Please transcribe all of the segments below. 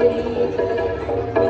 Música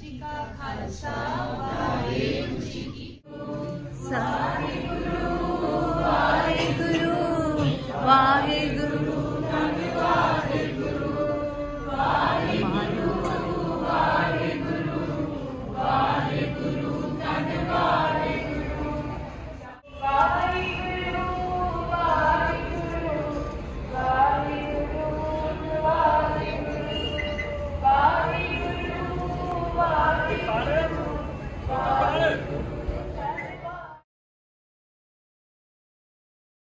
जी का खालसा वाहेगुरु जी की सारे गुरु